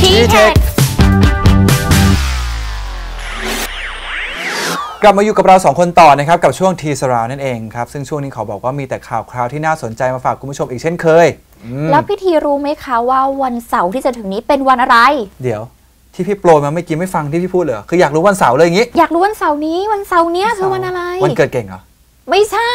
ทีเทคกลับมาอยู่กับเราสองคนต่อนะครับ กับช่วงทีสราวนั่นเองครับ ซึ่งช่วงนี้เขาบอกว่ามีแต่ข่าวคราวที่น่าสนใจมาฝากคุณผู้ชมอีกเช่นเคยอืมแล้วพี่ทีรู้ไหมคะว่าวันเสาร์ที่จะถึงนี้เป็นวันอะไร เดี๋ยว ที่พี่โปรยมาไม่อกี้ไม่ฟังที่พี่พูดเลยเหรอคืออยากรู้วันเสาร์เลยอย่างงี้อยากรู้วันเสาร์นี้วันเสาร์เนี้ยคือวันอะไร วันเกิดเก่งเหรอไม่ใช่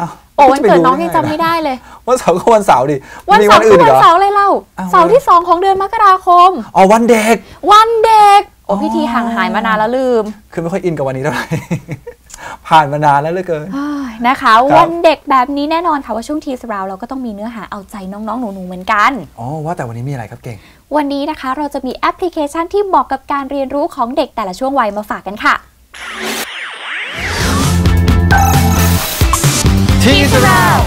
อ้าวโอ้วันจะไปเกิดรู้น้องยังจำไม่ด้ได้เลย วันเสาร์ก็วันเสาร์ดิวันมีเสาวัร์นคือื่อนอีวักนเหรอเสาร์อะไรเล่าอ้าวเสาร์ที่สองของเดือนมกราคมอ๋อวันเด็ก วันเด็กโอ้อ๋อพี่ทีห่างหายมานานแล้วลืม คือไม่ค่อยอินกับวันนี้เท่าไหร่ผ่านมานานแล้วเหลือเกินเฮ้ยนะคะครับวันเด็กแบบนี้แน่นอนค่ะว่าช่วงทีสราวเราก็ต้องมีเนื้อหาเอาใจน้องๆ หนูๆ เหมือนกัน อ๋อ ว่าแต่วันนี้มีอะไรครับเก่ง วันนี้นะคะเราจะมีแอปพลิเคชันที่เหมาะกับการเรียนรู้ของเด็กแต่ละช่วงวัยมาฝากกันค่ะ ทีสราว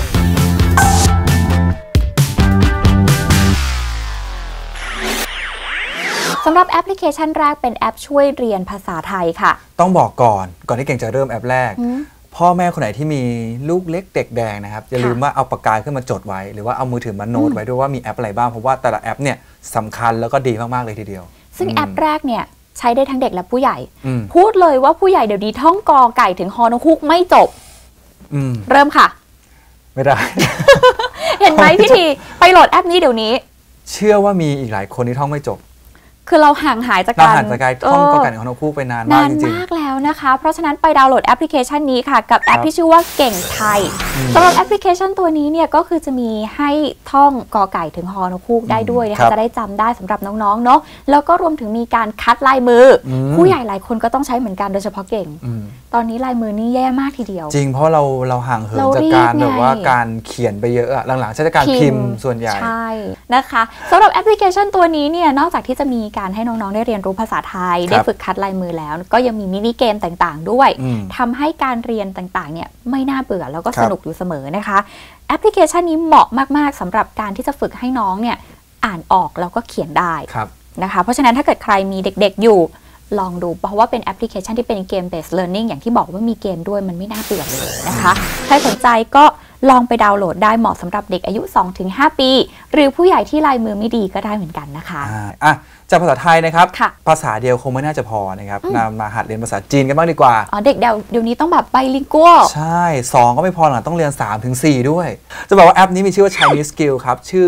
สำหรับแอปพลิเคชันแรกเป็นแอปช่วยเรียนภาษาไทยค่ะ ต้องบอกก่อนก่อนที่เก่งจะเริ่มแอปแรกอืมพ่อแม่คนไหนที่มีลูกเล็กเด็กแดงนะครับ อย่าลืมว่าเอาปากกาขึ้นมาจดไว้ หรือว่าเอามือถือมาโน้ตไว้ด้วยว่ามีแอปอะไรบ้าง เพราะว่าแต่ละแอปเนี่ยสำคัญแล้วก็ดีมาก ๆ เลยทีเดียว ซึ่งแอปแรกเนี่ยใช้ได้ทั้งเด็กและผู้ใหญ่อืมพูดเลยว่าผู้ใหญ่เดี๋ยวนี้ท่องกอไก่ถึงฮอนกฮูกไม่จบ อืมเริ่มค่ะ ไม่ได้ เห็นไหมพี่ทีไปโหลดแอปนี้เดี๋ยวนี้ เชื่อว่ามีอีกหลายคนที่ท่องไม่จบ คือเราห่างหายจากเราการหันจากการท่องเก็กันของนกคู่ไปนานมากนานจริง มากแล้วนะคะ เพราะฉะนั้นไปดาวน์โหลดแอปพลิเคชันนี้ค่ะ กับแอปครับที่ชื่อว่าเก่งไทยอืมสำหรับแอปพลิเคชันตัวนี้เนี่ยก็คือจะมีให้ท่องกอไก่ถึงฮ นกฮูกได้ด้วยนะครัคะจะได้จำได้สำหรับน้องๆเนาะแล้วก็รวมถึงมีการคัดลายมืออืม ผู้ใหญ่หลายคนก็ต้องใช้เหมือนกันโดยเฉพาะเก่ง ๆอืม ตอนนี้ลายมือนี่แย่มากทีเดียว จริงเพราะเราเราห่างเหินเราจากรีบการแบบไงว่าการเขียนไปเยอะอะหลังๆใช้แต่การพิมพ์ส่วนใหญ่ ใช่นะคะสำหรับแอปพลิเคชันตัวนี้เนี่ยนอกจากที่จะมีการให้น้องๆได้เรียนรู้ภาษาไทยครับได้ฝึกคัดลายมือแล้ว ก็ยังมีมินิเกมต่างๆ ด้วยอืมทำให้การเรียนต่างๆเนี่ยไม่น่าเบื่อแล้วก็ครับสนุกอยู่เสมอนะคะแอปพลิเคชันนี้เหมาะมากๆสำหรับการที่จะฝึกให้น้องเนี่ยอ่านออกแล้วก็เขียนได้ครับนะคะเพราะฉะนั้นถ้าเกิดใครมีเด็กๆอยู่ ลองดู เพราะว่าเป็นแอปพลิเคชันที่เป็นเกม based learning อย่างที่บอกว่ามีเกมด้วยมันไม่น่าเบื่อเลยนะคะ ใครสนใจก็ลองไปดาวน์โหลดได้เหมาะสำหรับเด็กอายุ 2-5 ปี หรือผู้ใหญ่ที่ลายมือไม่ดีก็ได้เหมือนกันนะคะอ่าอะจากภาษาไทยนะครับค่ะภาษาเดียวคงไม่น่าจะพอนะครับนำมาหัดเรียนภาษาจีนกันบ้างดีกว่า อ๋อเด็กเดี๋ยวเดี๋ยวนี้ต้องแบบไบลิงกัว ใช่ 2 ก็ไม่พอหรอกต้องเรียน3ถึง4ด้วย จะบอกว่าแอปนี้มีชื่อว่า Chinese Skill ครับชื่อ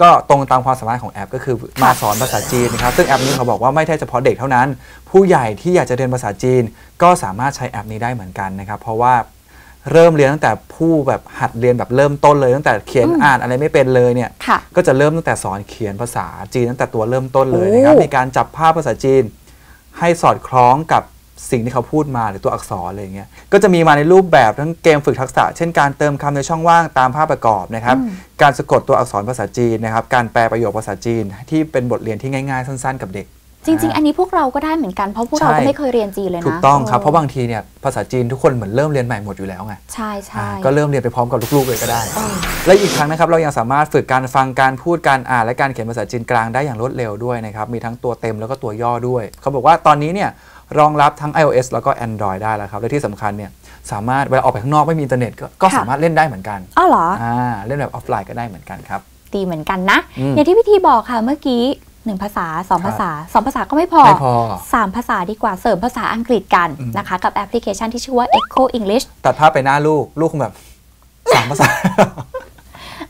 ก็ตรงตามความสามารถของแอปก็คือมาสอนภาษาจีนนะครับซึ่งแอปนี้เขาบอกว่าไม่ใช่เฉพาะเด็กเท่านั้น ผู้ใหญ่ที่อยากจะเรียนภาษาจีน ก็สามารถใช้แอปนี้ได้เหมือนกันนะครับ เพราะว่าเริ่มเรียนตั้งแต่ผู้แบบหัดเรียนแบบเริ่มต้นเลย ตั้งแต่เขียนอืมอ่านอะไรไม่เป็นเลยเนี่ยค่ะก็จะเริ่มตั้งแต่สอนเขียนภาษาจีนตั้งแต่ตัวเริ่มต้นเลยนะครับโอ้มีการจับภาพภาษาจีน ให้สอดคล้องกับ สิ่งที่เขาพูดมาหรือตัวอักษรอะไรอย่างเงี้ยก็จะมีมาในรูปแบบทั้งเกมฝึกทักษะ เช่นการเติมคำในช่องว่างตามภาพประกอบนะครับอืมการสะกดตัวอักษรภาษาจีนนะครับการแปลประโยคภาษาจีน ที่เป็นบทเรียนที่ง่ายๆ สั้น ๆ กับเด็กจริง ๆ อันนี้พวกเราก็ได้เหมือนกัน เพราะพวกเราใช่ก็ไม่เคยเรียนจีนเลยนะ ถูกต้องครับ เพราะบางทีเนี่ยภาษาจีนทุกคนเหมือนเริ่มเรียนใหม่หมดอยู่แล้วไง ใช่ใช่อ่าก็เริ่มเรียนไปพร้อมกับลูกๆเลยก็ได้เออและอีกครั้งนะครับ เรายังสามารถฝึกการฟังการพูดการอ่านและการเขียนภาษาจีนกลางได้อย่างรวดเร็วด้วยนะครับ มีทั้งตัวเต็มแล้วก็ตัวย่อด้วย เขาบอกว่าตอนนี้เนี่ย รองรับทั้ง iOS แล้วก็ Android ได้แล้วครับ และที่สำคัญเนี่ยสามารถเวลาออกไปข้างนอกไม่มีอินเทอร์เน็ตก็ก็ค่ะ สามารถเล่นได้เหมือนกันอ้าวเหรอ อ่าเล่นแบบออฟไลน์ก็ได้เหมือนกันครับ ดีเหมือนกันนะ อืมอย่างที่พี่ทีบอกค่ะเมื่อกี้หนึ่งภาษาสองครับ ภาษาสองภาษาก็ไม่พอไม่พอ สามภาษาดีกว่าเสริมภาษาอังกฤษกันอืม นะคะ กับแอปพลิเคชันที่ชื่อว่า Echo English ตัดภาพไปหน้าลูก ลูกคงแบบสามภาษา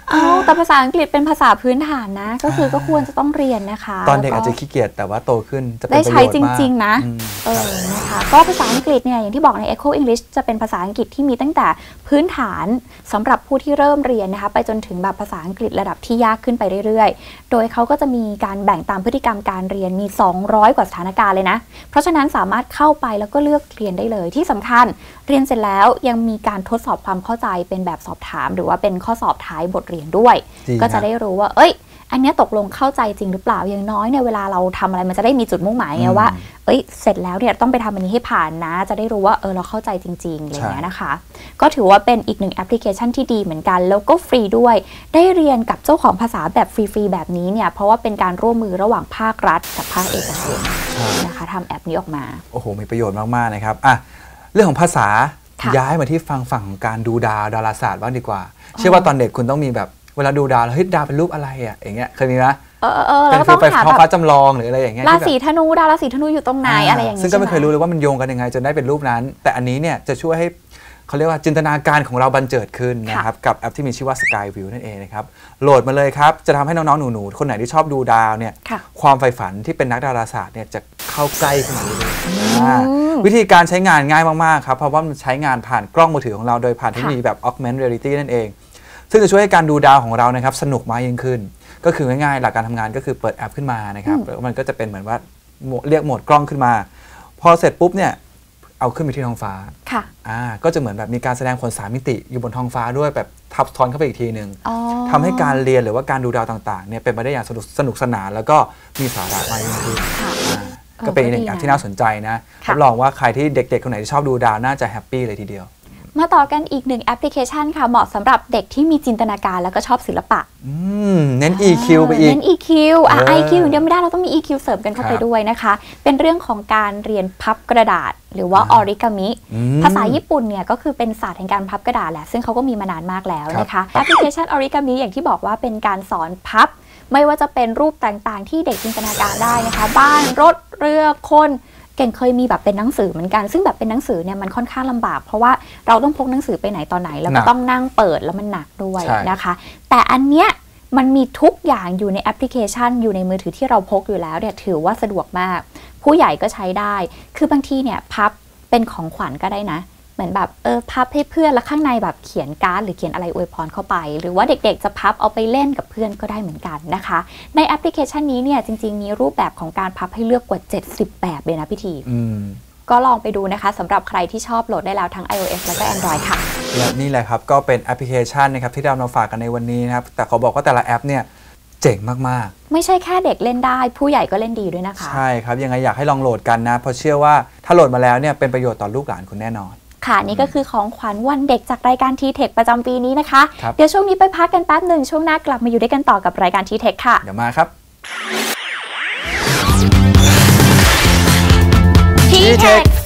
เอาแต่ภาษาอังกฤษเป็นภาษาพื้นฐานนะ ก็คือก็ควรจะต้องเรียนนะคะ ตอนเด็กอาจจะแล้วขี้เกียจแต่ว่าโตขึ้นจะได้ใช้เป็นประโยชน์มากจริง ๆ นะอืมเออนะคะก็ภาษาอังกฤษเนี่ยอย่างที่บอกใน Echo English จะเป็นภาษาอังกฤษที่มีตั้งแต่พื้นฐานสำหรับผู้ที่เริ่มเรียนนะคะ ไปจนถึงแบบภาษาอังกฤษระดับที่ยากขึ้นไปเรื่อยๆ โดยเขาก็จะมีการแบ่งตามพฤติกรรมการเรียนมี 200 กว่าสถานการณ์เลยนะ เพราะฉะนั้นสามารถเข้าไปแล้วก็เลือกเรียนได้เลยที่สำคัญ เรียนเสร็จแล้วยังมีการทดสอบความเข้าใจเป็นแบบสอบถาม หรือว่าเป็นข้อสอบท้ายบทเรียนด้วยดีก็จะนะได้รู้ว่า เอ้ย อันเนี้ยตกลงเข้าใจจริงหรือเปล่าอย่างน้อยเนี่ยเวลาเราทำอะไรมันจะได้มีจุดมุ่งหมายไงอืมว่า เอ้ย เสร็จแล้วเนี่ยต้องไปทำอันนี้ให้ผ่านนะ จะได้รู้ว่าเออเราเข้าใจจริงๆอะไรอย่างเงี้ยนะคะ ก็ถือว่าเป็นอีกหนึ่งแอปพลิเคชันที่ดีเหมือนกัน แล้วก็ฟรีด้วย ได้เรียนกับเจ้าของภาษาแบบฟรีๆแบบนี้เนี่ยเพราะว่าเป็นการร่วมมือระหว่างภาครัฐ กับภาคเอกชนใช่นะคะทำแอปนี้ออกมา โอ้โหมีประโยชน์มากๆนะครับอะเรื่องของภาษาค่ะ ย้ายมาที่ฟังฝั่งของการดูดาวดาราศาสตร์บ้างดีกว่า เชื่อว่าตอนเด็กคุณต้องมีแบบเวลาดูดาวแล้วเฮ้ยดาวเป็นรูปอะไรอะอย่างเงี้ยเคยมีไหมเออเออเออเป็แล้วนก็ฟิต้ลองไปหาท้องแบฟ้าบจำลองหรืออะไรอย่างเงี้ยราที่แบบศีธนูดาวราศีธนูอยู่ตรงไหนอะไรอย่างซึ่นี้งก็ไม่ใช่หเคยรู้เลยว่ามันโยงกันยังไงจนได้เป็นรูปนั้น แต่อันนี้เนี่ยจะช่วยให้ เขาเรียกว่าจินตนาการของเราบันเจิดขึ้นนะครับ กับแอปที่มีชื่อว่า Sky View นั่นเองนะครับ โหลดมาเลยครับ จะทำให้น้อง ๆ หนู ๆ คนไหนที่ชอบดูดาวเนี่ยค่ะความใฝ่ฝันที่เป็นนักดาราศาสตร์เนี่ยจะเข้าใกล้ขึ้นมาเรื่อยๆอ่าอืมวิธีการใช้งานง่ายมาก ๆ ครับ เพราะว่ามันใช้งานผ่านกล้องมือถือของเราโดยผ่านเทคโนโลยีแบบ Augmented Reality นั่นเอง ซึ่งจะช่วยให้การดูดาวของเรานะครับสนุกมากยิ่งขึ้น ก็คือง่ายๆหลักการทำงานก็คือเปิดแอปขึ้นมานะครับอืมแล้วมันก็จะเป็นเหมือนว่าโหมดเรียกโหมดกล้องขึ้นมา พอเสร็จปุ๊บเนี่ย เอาขึ้นไปที่ท้องฟ้าค่ะอ่าก็จะเหมือนแบบมีการแสดงผลสามมิติอยู่บนท้องฟ้าด้วยแบบทับซ้อนเข้าไปอีกทีหนึ่งอ๋อทำให้การเรียนหรือว่าการดูดาวต่างๆเนี่ยเป็นไปได้อย่างสนุกสนุกสนาน แล้วก็มีสาระมากยิ่งขึ้นค่ะอ่าก็เป็นอีกหนึ่งแอปที่น่าสนใจนะค่ะรับรองว่าใครที่เด็กๆคนไหนที่ชอบดูดาวน่าจะ happy เลยทีเดียว มาต่อกันอีกหนึ่งแอปพลิเคชันค่ะ เหมาะสำหรับเด็กที่มีจินตนาการแล้วก็ชอบศิลปะอืมเน้น EQ ไปอีก เน้น EQ อะเออ IQ อย่างเดียวไม่ได้เราต้องมี EQ เสริมกันเข้าไปครับด้วยนะคะ เป็นเรื่องของการเรียนพับกระดาษ หรือว่าอ่า ออริกามิอืมภาษาญี่ปุ่นเนี่ยก็คือเป็นศาสตร์แห่งการพับกระดาษแหละ ซึ่งเขาก็มีมานานมากแล้วนะคะครับแอปพลิเคชันออริกามิอย่างที่บอกว่าเป็นการสอนพับ ไม่ว่าจะเป็นรูปต่างๆ ที่เด็กจินตนาการได้นะคะ บ้านรถเรือคน เก่งเคยมีแบบเป็นหนังสือเหมือนกัน ซึ่งแบบเป็นหนังสือเนี่ยมันค่อนข้างลำบาก เพราะว่าเราต้องพกหนังสือไปไหนตอนไหนแล้วหนัก็กต้องนั่งเปิดแล้วมันหนักด้วยใช่นะคะ แต่อันเนี้ยมันมีทุกอย่างอยู่ในแอปพลิเคชัน อยู่ในมือถือที่เราพกอยู่แล้วเนี่ยถือว่าสะดวกมาก ผู้ใหญ่ก็ใช้ได้ คือบางทีเนี่ยพับเป็นของขวัญก็ได้นะเห มือนแบบเออพับให้เพื่อนแล้วข้างในแบบเขียนการ์ดหรือเขียนอะไรอวยพรเข้าไป หรือว่าเด็กๆจะพับเอาไปเล่นกับเพื่อนก็ได้เหมือนกันนะคะ ในแอปพลิเคชันนี้เนี่ยจริง ๆ มีรูปแบบของการพับให้เลือกกว่า 70 แบบเลยนะพี่ทีอืมก็ลองไปดูนะคะสำหรับใครที่ชอบโหลดได้แล้วทั้ง iOS แล้วก็ Android ค่ะ และนี่แหละครับ ก็เป็นแอปพลิเคชันนะครับที่เรามาฝากกันในวันนี้นะครับ แต่เขาบอกว่าแต่ละแอปเนี่ยเจ๋งมากไม่ใช่แค่เด็กเล่นได้ ผู้ใหญ่ก็เล่นดีด้วยนะคะๆใช่ครับ ยังไงอยากให้ลองโหลดกันนะ เพราะเชื่อว่าถ้าโหลดมาแล้วเนี่ยเป็นประโยชน์ต่อลูกหลานคุณแน่นอน ค่ะนี่ก็คือของขวัญวันเด็กจากรายการทีเทคประจำปีนี้นะคะครับเดี๋ยวช่วงนี้ไปพักกันแป๊บหนึ่งช่วงหน้ากลับมาอยู่ด้วยกันต่อกับรายการทีเทคค่ะ เดี๋ยวมาครับทีเทค